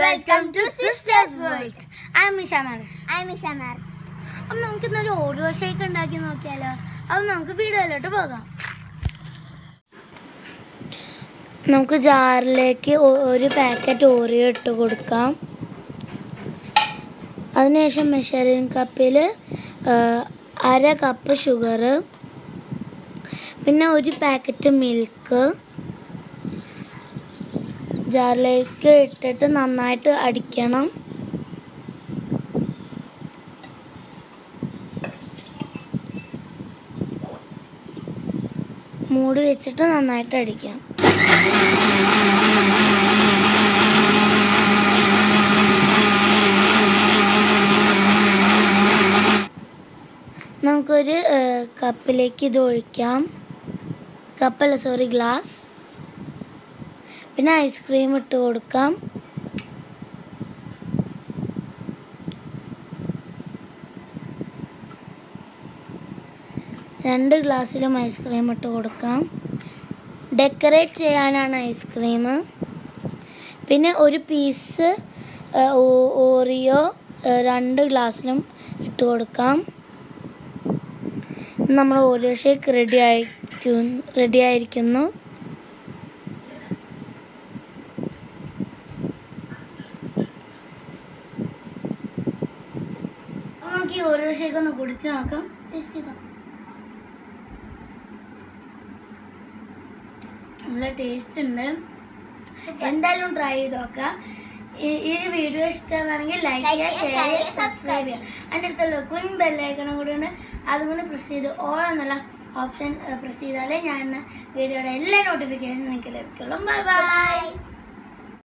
Welcome to sisters world I Misha I I'm Isha Maris. അപ്പം നമുക്ക് ഇന്നൊരു ഓറിയോ ഷേക്ക് ഉണ്ടാക്കി നോക്കിയാലോ? അപ്പം നമുക്ക് വീഡിയോയിലോട്ട് പോകാം. നമുക്ക് ജാറിലേക്ക് ഒരു പാക്കറ്റ് ഓറിയോ ഇട്ട് കൊടുക്കാം. അതിനുശേഷം മെഷറിൻ കപ്പിൽ അര കപ്പ് ഷുഗർ പിന്നെ ഒരു പാക്കറ്റ് മിൽക്ക് ജാറിലേക്ക് ഇട്ടിട്ട് നന്നായിട്ട് അടിക്കണം. മൂടി വെച്ചിട്ട് നന്നായിട്ട് അടിക്കാം. നമുക്കൊരു കപ്പിലേക്ക് ഇത് ഒഴിക്കാം. കപ്പല്ല സോറി ഗ്ലാസ്. പിന്നെ ഐസ്ക്രീം ഇട്ട് കൊടുക്കാം. രണ്ട് ഗ്ലാസ്സിലും ഐസ്ക്രീം ഇട്ട് കൊടുക്കാം. ഡെക്കറേറ്റ് ചെയ്യാനാണ് ഐസ്ക്രീം. പിന്നെ ഒരു പീസ് ഓറിയോ രണ്ട് ഗ്ലാസ്സിലും ഇട്ട് കൊടുക്കാം. നമ്മൾ ഓറിയോ ഷേക്ക് റെഡി ആയിരിക്കും റെഡി ആയിരിക്കുന്നു. നമുക്ക് ഈ ഓരോ ഷേക്ക് ഒന്ന് കുടിച്ച് നോക്കാം. ടേസ്റ്റ് ചെയ്താൽ നല്ല ടേസ്റ്റ് ഉണ്ട്. എന്തായാലും ട്രൈ ചെയ്ത് നോക്കാം. ഈ- വീഡിയോ ഇഷ്ടമാണെങ്കിൽ ലൈക്ക് ചെയ്യുക ഷെയർ ചെയ്യുക സബ്സ്ക്രൈബ് ചെയ്യുക. അതിന്റെ അടുത്തുള്ള കുൻ ബെല്ലൈക്കണം കൂടി ഉണ്ട്. അതുകൊണ്ട് പ്രസ് ചെയ്ത് ഓൾ എന്നുള്ള ഓപ്ഷൻ പ്രസ് ചെയ്താലേ ഞാൻ വീഡിയോയുടെ എല്ലാ നോട്ടിഫിക്കേഷനും നിങ്ങൾക്ക് ലഭിക്കുള്ളൂ. Bye bye